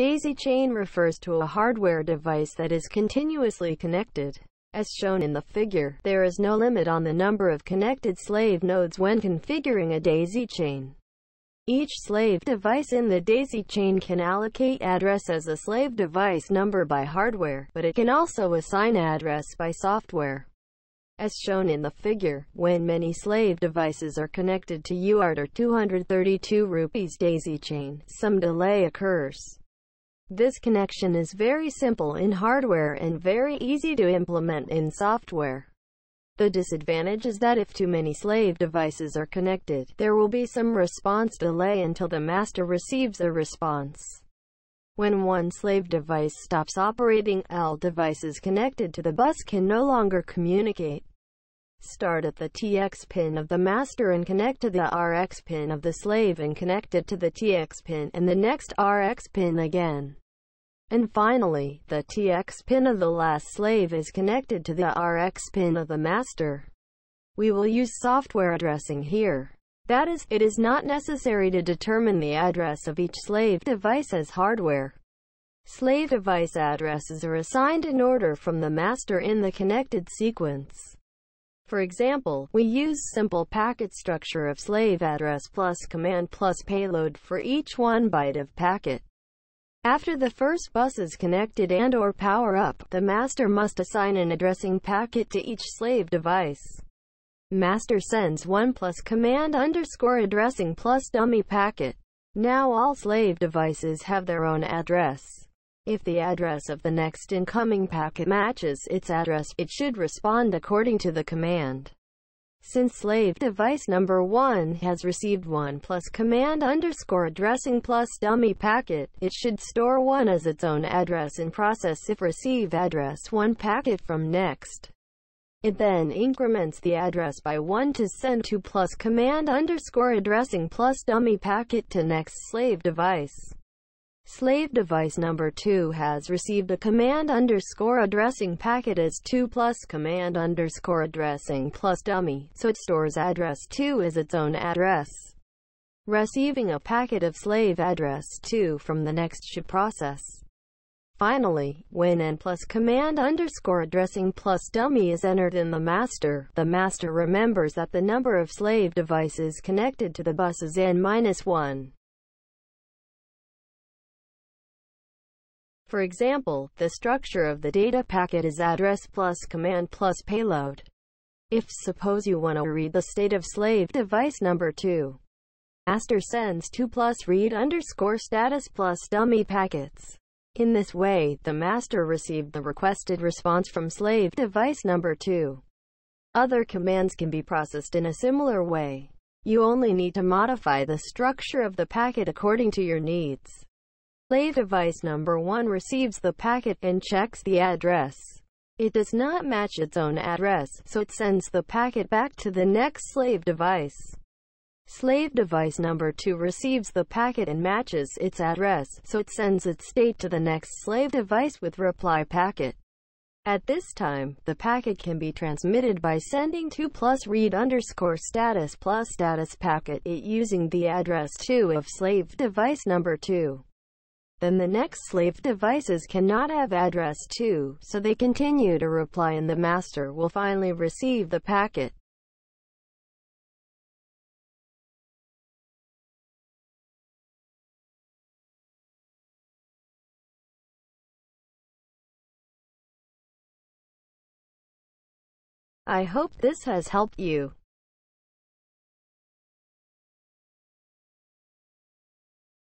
Daisy chain refers to a hardware device that is continuously connected. As shown in the figure, there is no limit on the number of connected slave nodes when configuring a daisy chain. Each slave device in the daisy chain can allocate address as a slave device number by hardware, but it can also assign address by software. As shown in the figure, when many slave devices are connected to UART or 232 rupees daisy chain, some delay occurs. This connection is very simple in hardware and very easy to implement in software. The disadvantage is that if too many slave devices are connected, there will be some response delay until the master receives a response. When one slave device stops operating, all devices connected to the bus can no longer communicate. Start at the TX pin of the master and connect to the RX pin of the slave and connect it to the TX pin and the next RX pin again. And finally, the TX pin of the last slave is connected to the RX pin of the master. We will use software addressing here. That is, it is not necessary to determine the address of each slave device as hardware. Slave device addresses are assigned in order from the master in the connected sequence. For example, we use simple packet structure of slave address plus command plus payload for each one byte of packet. After the first bus is connected and or power up, the master must assign an addressing packet to each slave device. Master sends 1 plus command underscore addressing plus dummy packet. Now all slave devices have their own address. If the address of the next incoming packet matches its address, it should respond according to the command. Since slave device number 1 has received 1 plus command underscore addressing plus dummy packet, it should store 1 as its own address and process if receive address 1 packet from next. It then increments the address by 1 to send 2 plus command underscore addressing plus dummy packet to next slave device. Slave device number 2 has received a command underscore addressing packet as 2 plus command underscore addressing plus dummy, so it stores address 2 as its own address. Receiving a packet of slave address 2 from the next should process. Finally, when n plus command underscore addressing plus dummy is entered in the master, the master remembers that the number of slave devices connected to the bus is n minus 1. For example, the structure of the data packet is address plus command plus payload. If suppose you want to read the state of slave device number 2. Master sends 2 plus read underscore status plus dummy packets. In this way, the master received the requested response from slave device number 2. Other commands can be processed in a similar way. You only need to modify the structure of the packet according to your needs. Slave device number 1 receives the packet and checks the address. It does not match its own address, so it sends the packet back to the next slave device. Slave device number 2 receives the packet and matches its address, so it sends its state to the next slave device with reply packet. At this time, the packet can be transmitted by sending 2 plus read underscore status plus status packet it using the address 2 of slave device number 2 then the next slave devices cannot have address 2, so they continue to reply and the master will finally receive the packet. I hope this has helped you.